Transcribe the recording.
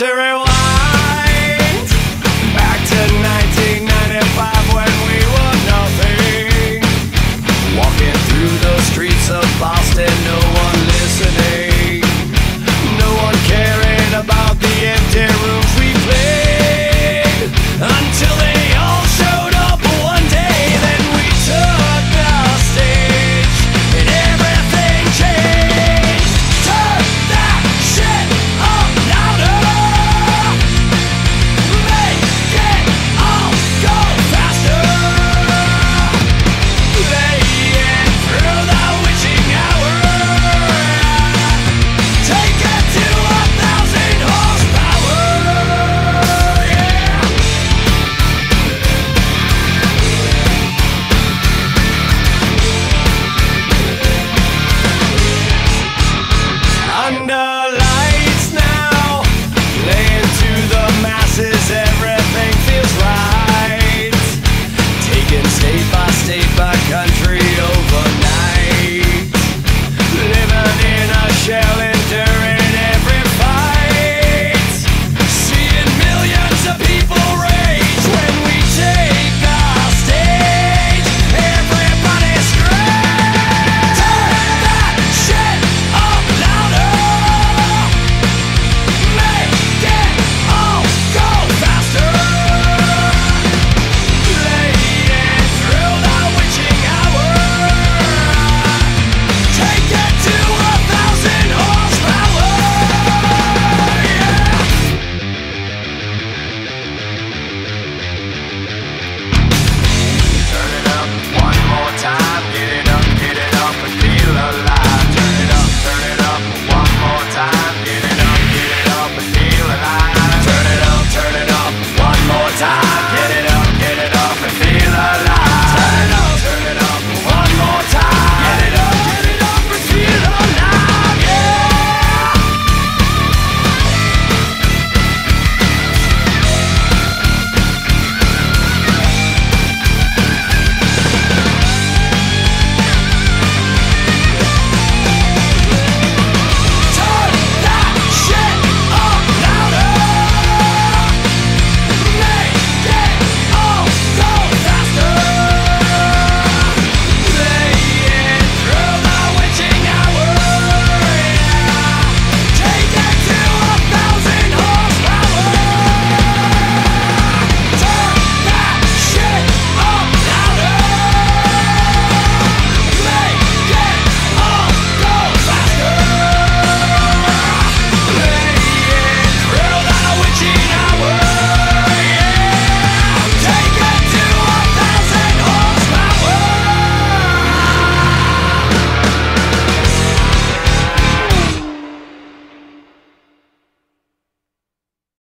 time to.